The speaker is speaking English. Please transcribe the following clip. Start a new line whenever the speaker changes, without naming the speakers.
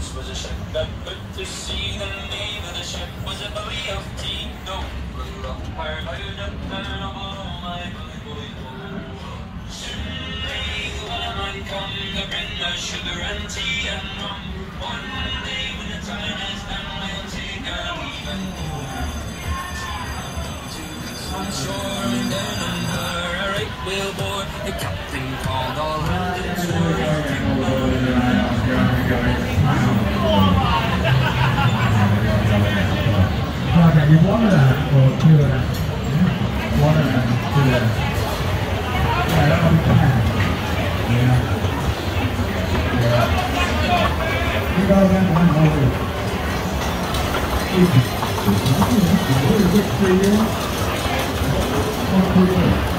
This was a ship that put to sea. The name of the ship was a Billy of Tea. Don't look up, hard, hard, up, down, up, oh, my boy, boy, boy. Soon may the wellerman come to bring us sugar and tea and rum. One day when the time is done, we'll take our leave and go. On shore and down under a right whale bore,
You Wonderland or Toureland? Wonderland, Toureland. Yeah, that would be fine. Yeah. Yeah. You again, one over. For you. One you.